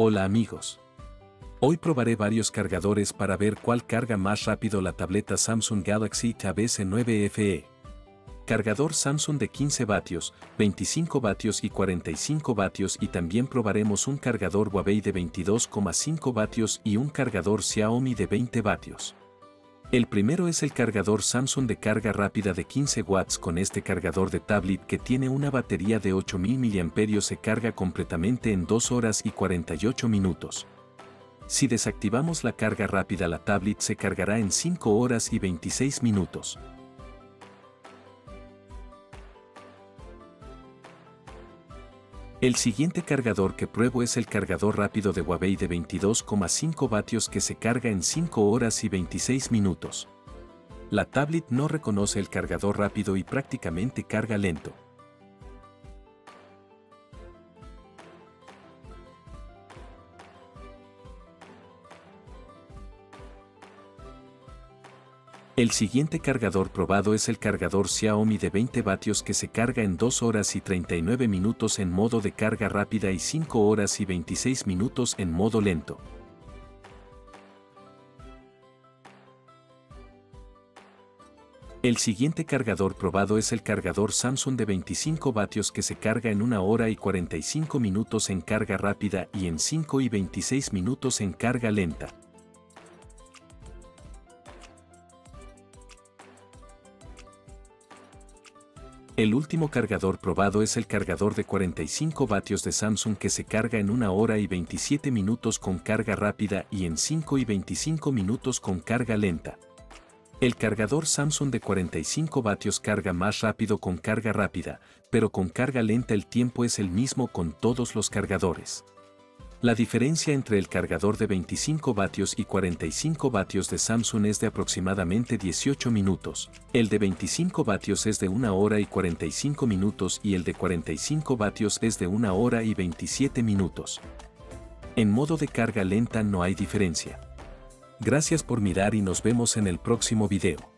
Hola amigos. Hoy probaré varios cargadores para ver cuál carga más rápido la tableta Samsung Galaxy Tab S9 FE. Cargador Samsung de 15 vatios, 25 vatios y 45 vatios y también probaremos un cargador Huawei de 22,5 vatios y un cargador Xiaomi de 20 vatios. El primero es el cargador Samsung de carga rápida de 15 watts con este cargador de tablet que tiene una batería de 8000 mAh se carga completamente en 2 horas y 48 minutos. Si desactivamos la carga rápida la tablet se cargará en 5 horas y 26 minutos. El siguiente cargador que pruebo es el cargador rápido de Huawei de 22,5 vatios que se carga en 5 horas y 26 minutos. La tablet no reconoce el cargador rápido y prácticamente carga lento. El siguiente cargador probado es el cargador Xiaomi de 20 vatios que se carga en 2 horas y 39 minutos en modo de carga rápida y 5 horas y 26 minutos en modo lento. El siguiente cargador probado es el cargador Samsung de 25 vatios que se carga en 1 hora y 45 minutos en carga rápida y en 5 y 26 minutos en carga lenta. El último cargador probado es el cargador de 45 vatios de Samsung que se carga en 1 hora y 27 minutos con carga rápida y en 5 y 25 minutos con carga lenta. El cargador Samsung de 45 vatios carga más rápido con carga rápida, pero con carga lenta el tiempo es el mismo con todos los cargadores. La diferencia entre el cargador de 25 vatios y 45 vatios de Samsung es de aproximadamente 18 minutos, el de 25 vatios es de 1 hora y 45 minutos y el de 45 vatios es de 1 hora y 27 minutos. En modo de carga lenta no hay diferencia. Gracias por mirar y nos vemos en el próximo video.